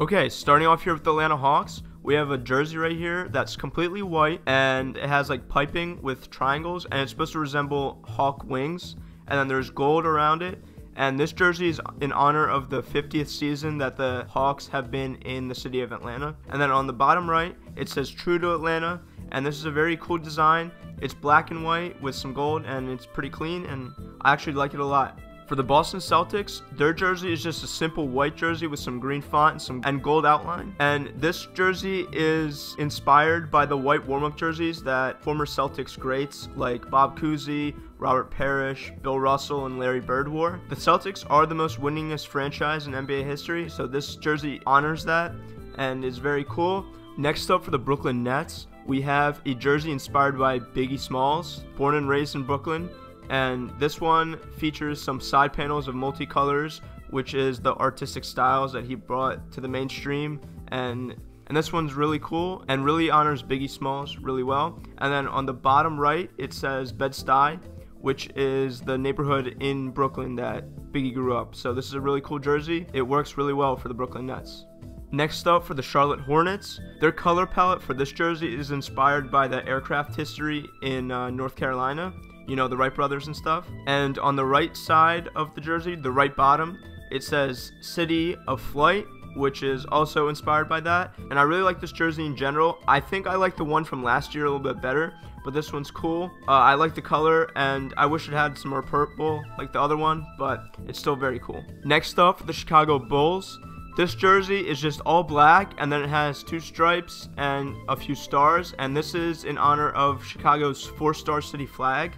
Okay, starting off here with the Atlanta Hawks, we have a jersey right here that's completely white and it has like piping with triangles and it's supposed to resemble hawk wings. And then there's gold around it. And this jersey is in honor of the 50th season that the Hawks have been in the city of Atlanta. And then on the bottom right, it says True to Atlanta. And this is a very cool design. It's black and white with some gold and it's pretty clean and I actually like it a lot. For the Boston Celtics, their jersey is just a simple white jersey with some green font and some and gold outline. And this jersey is inspired by the white warm-up jerseys that former Celtics greats like Bob Cousy, Robert Parish, Bill Russell, and Larry Bird wore. The Celtics are the most winningest franchise in NBA history, so this jersey honors that and is very cool. Next up for the Brooklyn Nets, we have a jersey inspired by Biggie Smalls, born and raised in Brooklyn and this one features some side panels of multicolors which is the artistic styles that he brought to the mainstream. And and this one's really cool and really honors Biggie Smalls really well. And then on the bottom right it says Bed-Stuy which is the neighborhood in Brooklyn that Biggie grew up. So this is a really cool jersey. It works really well for the Brooklyn Nets. Next up for the Charlotte Hornets, their color palette for this jersey is inspired by the aircraft history in uh, North Carolina you know, the Wright brothers and stuff. And on the right side of the jersey, the right bottom, it says City of Flight, which is also inspired by that. And I really like this jersey in general. I think I like the one from last year a little bit better, but this one's cool. Uh, I like the color, and I wish it had some more purple like the other one, but it's still very cool. Next up, the Chicago Bulls. This jersey is just all black and then it has two stripes and a few stars and this is in honor of Chicago's four-star city flag.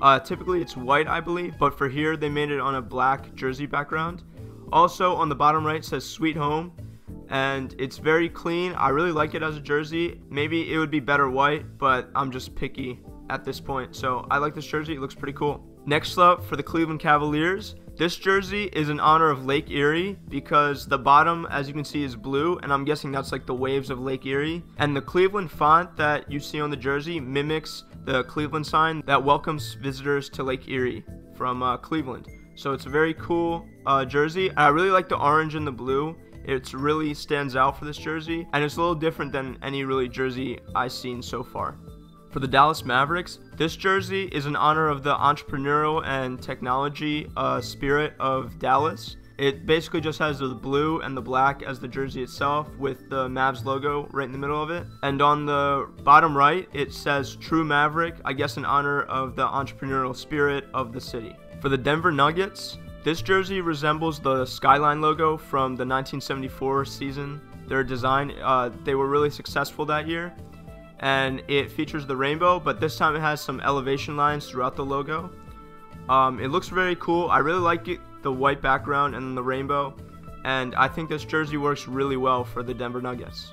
Uh, typically it's white, I believe, but for here they made it on a black jersey background. Also on the bottom right says Sweet Home, and it's very clean. I really like it as a jersey. Maybe it would be better white, but I'm just picky at this point. So I like this jersey. It looks pretty cool. Next up for the Cleveland Cavaliers. This jersey is in honor of Lake Erie because the bottom, as you can see, is blue, and I'm guessing that's like the waves of Lake Erie. And the Cleveland font that you see on the jersey mimics the Cleveland sign that welcomes visitors to Lake Erie from uh, Cleveland. So it's a very cool uh, jersey. I really like the orange and the blue. It really stands out for this jersey, and it's a little different than any really jersey I've seen so far. For the Dallas Mavericks, this jersey is in honor of the entrepreneurial and technology uh, spirit of Dallas. It basically just has the blue and the black as the jersey itself with the Mavs logo right in the middle of it. And on the bottom right, it says True Maverick, I guess in honor of the entrepreneurial spirit of the city. For the Denver Nuggets, this jersey resembles the Skyline logo from the 1974 season. Their design, uh, they were really successful that year. And it features the rainbow, but this time it has some elevation lines throughout the logo. Um, it looks very cool. I really like it the white background and the rainbow. And I think this jersey works really well for the Denver Nuggets.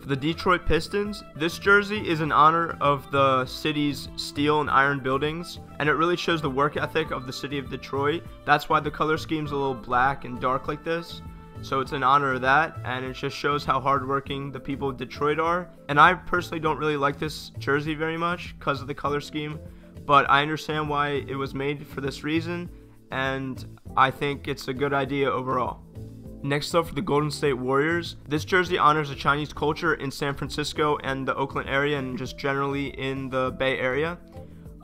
For the Detroit Pistons, this jersey is in honor of the city's steel and iron buildings, and it really shows the work ethic of the city of Detroit. That's why the color scheme's a little black and dark like this. So it's in honor of that, and it just shows how hardworking the people of Detroit are. And I personally don't really like this jersey very much because of the color scheme, but I understand why it was made for this reason, and I think it's a good idea overall. Next up for the Golden State Warriors, this jersey honors the Chinese culture in San Francisco and the Oakland area and just generally in the Bay Area.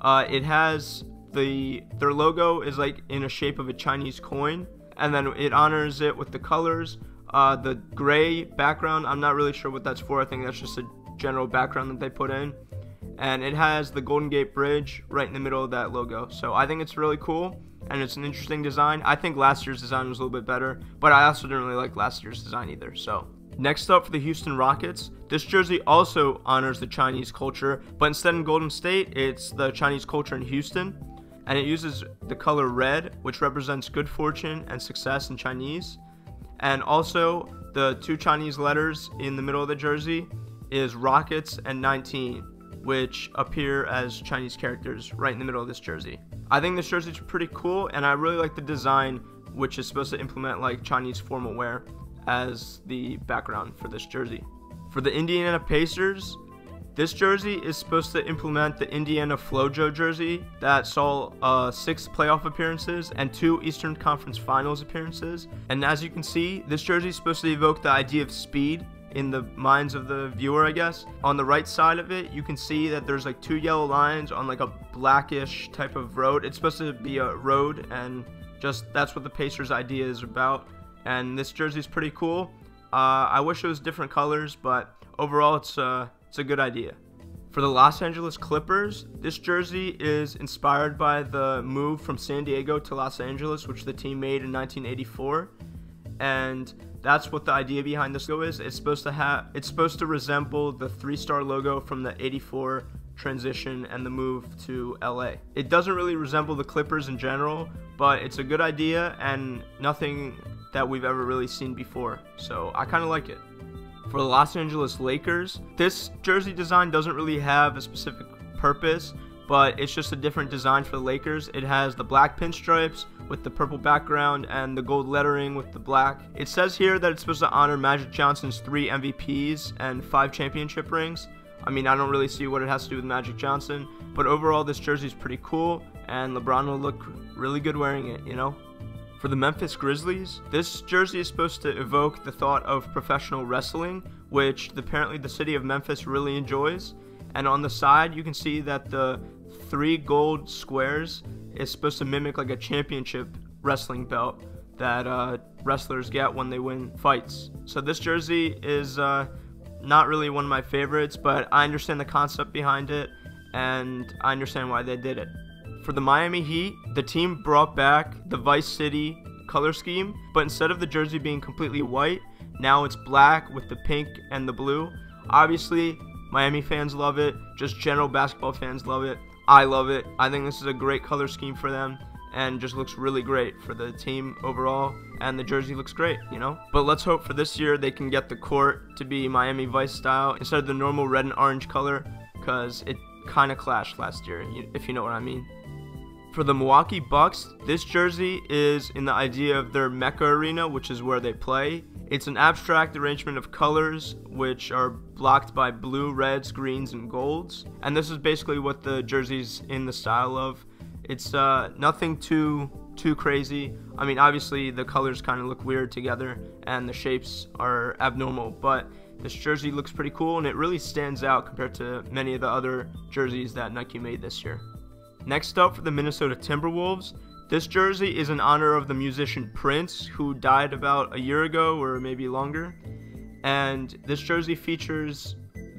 Uh, it has the their logo is like in a shape of a Chinese coin, and then it honors it with the colors. Uh, the gray background, I'm not really sure what that's for. I think that's just a general background that they put in. And it has the Golden Gate Bridge right in the middle of that logo. So I think it's really cool and it's an interesting design. I think last year's design was a little bit better, but I also didn't really like last year's design either. So Next up for the Houston Rockets, this jersey also honors the Chinese culture, but instead in Golden State, it's the Chinese culture in Houston, and it uses the color red, which represents good fortune and success in Chinese. And also, the two Chinese letters in the middle of the jersey is Rockets and 19, which appear as Chinese characters right in the middle of this jersey. I think this jersey is pretty cool, and I really like the design, which is supposed to implement like Chinese formal wear as the background for this jersey. For the Indiana Pacers, This jersey is supposed to implement the Indiana FloJo jersey that saw uh, six playoff appearances and two Eastern Conference Finals appearances. And as you can see, this jersey is supposed to evoke the idea of speed in the minds of the viewer, I guess. On the right side of it, you can see that there's like two yellow lines on like a blackish type of road. It's supposed to be a road, and just that's what the Pacers idea is about. And this jersey is pretty cool. Uh, I wish it was different colors, but overall, it's uh, it's a good idea. For the Los Angeles Clippers, this jersey is inspired by the move from San Diego to Los Angeles, which the team made in 1984. And that's what the idea behind this logo is. It's supposed to have it's supposed to resemble the three-star logo from the 84 transition and the move to LA. It doesn't really resemble the Clippers in general, but it's a good idea and nothing that we've ever really seen before. So I kind of like it for the Los Angeles Lakers. This jersey design doesn't really have a specific purpose, but it's just a different design for the Lakers. It has the black pinstripes with the purple background and the gold lettering with the black. It says here that it's supposed to honor Magic Johnson's three MVPs and five championship rings. I mean, I don't really see what it has to do with Magic Johnson, but overall, this jersey is pretty cool, and LeBron will look really good wearing it, you know? For the Memphis Grizzlies, this jersey is supposed to evoke the thought of professional wrestling, which apparently the city of Memphis really enjoys. And on the side, you can see that the three gold squares is supposed to mimic like a championship wrestling belt that uh, wrestlers get when they win fights. So this jersey is uh, not really one of my favorites, but I understand the concept behind it, and I understand why they did it. For the Miami Heat, the team brought back the Vice City color scheme, but instead of the jersey being completely white, now it's black with the pink and the blue. Obviously, Miami fans love it, just general basketball fans love it. I love it. I think this is a great color scheme for them and just looks really great for the team overall. And the jersey looks great you know? But let's hope for this year they can get the court to be miami vice style instead of the normal red and orange color because it kind of clashed last year if you know what i mean for the Milwaukee Bucks, this jersey is in the idea of their Mecca Arena, which is where they play. It's an abstract arrangement of colors, which are blocked by blue, reds, greens, and golds. And this is basically what the jersey's in the style of. It's uh, nothing too too crazy. I mean, obviously the colors kind of look weird together, and the shapes are abnormal, but this jersey looks pretty cool, and it really stands out compared to many of the other jerseys that Nike made this year. Next up for the Minnesota Timberwolves, this jersey is in honor of the musician Prince, who died about a year ago or maybe longer. And this jersey features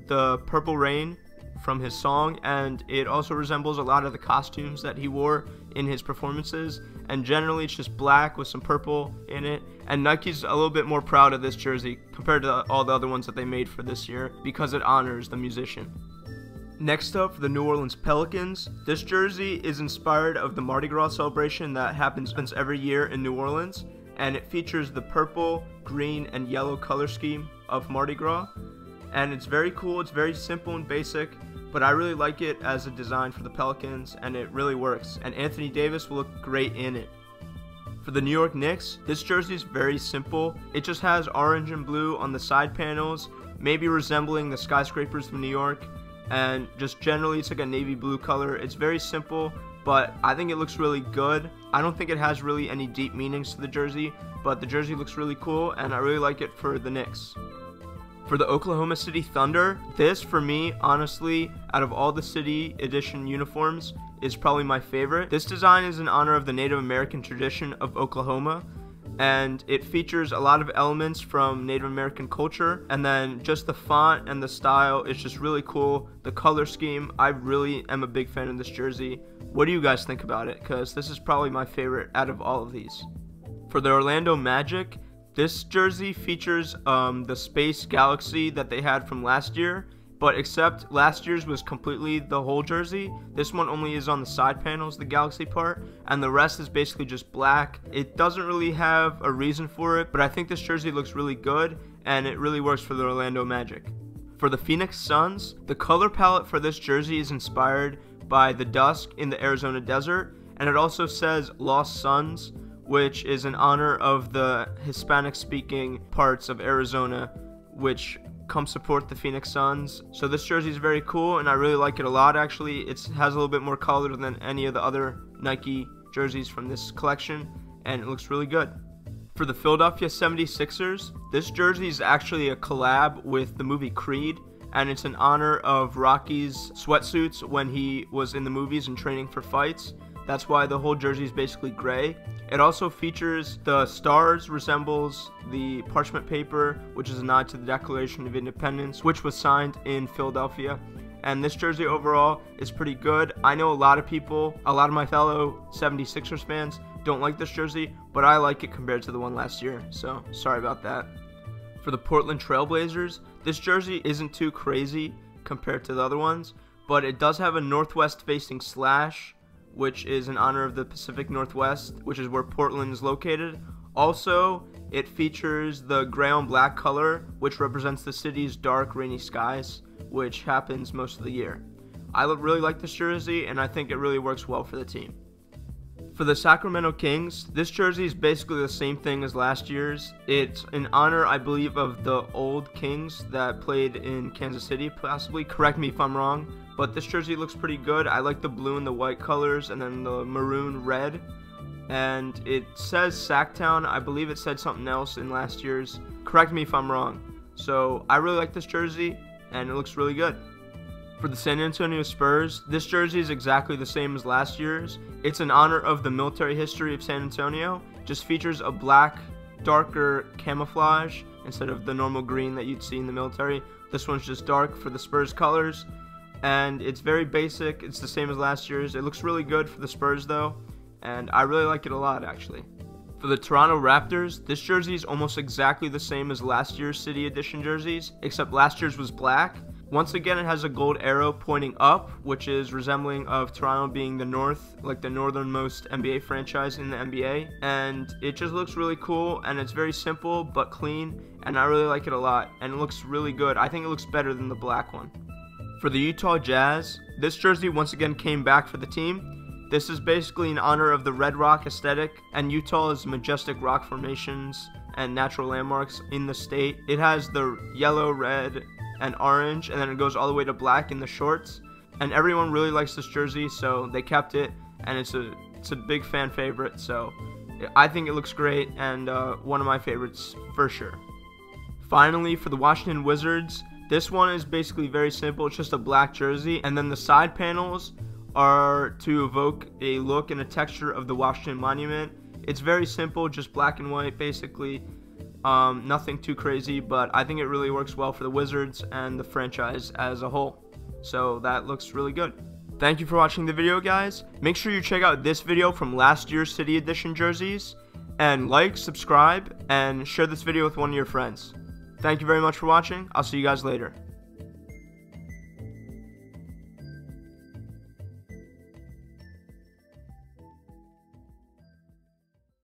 the Purple Rain from his song, and it also resembles a lot of the costumes that he wore in his performances. And generally, it's just black with some purple in it. And Nike's a little bit more proud of this jersey compared to all the other ones that they made for this year because it honors the musician. Next up for the New Orleans Pelicans, this jersey is inspired of the Mardi Gras celebration that happens every year in New Orleans, and it features the purple, green, and yellow color scheme of Mardi Gras. And it's very cool, it's very simple and basic, but I really like it as a design for the Pelicans, and it really works. And Anthony Davis will look great in it. For the New York Knicks, this jersey is very simple. It just has orange and blue on the side panels, maybe resembling the skyscrapers of New York and just generally it's like a navy blue color. It's very simple, but I think it looks really good. I don't think it has really any deep meanings to the jersey, but the jersey looks really cool and I really like it for the Knicks. For the Oklahoma City Thunder, this for me, honestly, out of all the City Edition uniforms, is probably my favorite. This design is in honor of the Native American tradition of Oklahoma, and it features a lot of elements from Native American culture. And then just the font and the style is just really cool. The color scheme, I really am a big fan of this jersey. What do you guys think about it? Because this is probably my favorite out of all of these. For the Orlando Magic, this jersey features um, the Space Galaxy that they had from last year but except last year's was completely the whole jersey. This one only is on the side panels, the Galaxy part, and the rest is basically just black. It doesn't really have a reason for it, but I think this jersey looks really good and it really works for the Orlando Magic. For the Phoenix Suns, the color palette for this jersey is inspired by the dusk in the Arizona desert, and it also says Los Suns, which is in honor of the Hispanic speaking parts of Arizona which come support the Phoenix Suns. So this jersey is very cool, and I really like it a lot. Actually, it has a little bit more color than any of the other Nike jerseys from this collection, and it looks really good. For the Philadelphia 76ers, this jersey is actually a collab with the movie Creed, and it's in honor of Rocky's sweatsuits when he was in the movies and training for fights. That's why the whole jersey is basically gray. It also features the stars resembles the parchment paper, which is a nod to the Declaration of Independence, which was signed in Philadelphia. And this jersey overall is pretty good. I know a lot of people, a lot of my fellow 76ers fans don't like this jersey, but I like it compared to the one last year. So sorry about that. For the Portland Trailblazers, this jersey isn't too crazy compared to the other ones, but it does have a northwest facing slash which is in honor of the Pacific Northwest, which is where Portland is located. Also, it features the gray and black color, which represents the city's dark, rainy skies, which happens most of the year. I really like this jersey, and I think it really works well for the team. For the Sacramento Kings, this jersey is basically the same thing as last year's. It's in honor, I believe, of the old Kings that played in Kansas City, possibly. Correct me if I'm wrong. But this jersey looks pretty good. I like the blue and the white colors, and then the maroon red. And it says Sactown. I believe it said something else in last year's. Correct me if I'm wrong. So I really like this jersey, and it looks really good. For the San Antonio Spurs, this jersey is exactly the same as last year's. It's in honor of the military history of San Antonio. Just features a black, darker camouflage instead of the normal green that you'd see in the military. This one's just dark for the Spurs colors. And it's very basic. It's the same as last year's. It looks really good for the Spurs though. And I really like it a lot actually. For the Toronto Raptors, this jersey is almost exactly the same as last year's City Edition jerseys, except last year's was black. Once again, it has a gold arrow pointing up, which is resembling of Toronto being the north, like the northernmost NBA franchise in the NBA. And it just looks really cool, and it's very simple but clean, and I really like it a lot. And it looks really good. I think it looks better than the black one. For the Utah Jazz, this jersey once again came back for the team. This is basically in honor of the Red Rock aesthetic and Utah's majestic rock formations and natural landmarks in the state. It has the yellow, red, and orange, and then it goes all the way to black in the shorts. And everyone really likes this jersey, so they kept it, and it's a it's a big fan favorite. So I think it looks great, and uh, one of my favorites for sure. Finally, for the Washington Wizards, this one is basically very simple. It's just a black jersey, and then the side panels are to evoke a look and a texture of the Washington Monument. It's very simple, just black and white, basically. Um, nothing too crazy, but I think it really works well for the Wizards and the franchise as a whole. So that looks really good. Thank you for watching the video, guys. Make sure you check out this video from last year's City Edition jerseys. And like, subscribe, and share this video with one of your friends. Thank you very much for watching. I'll see you guys later.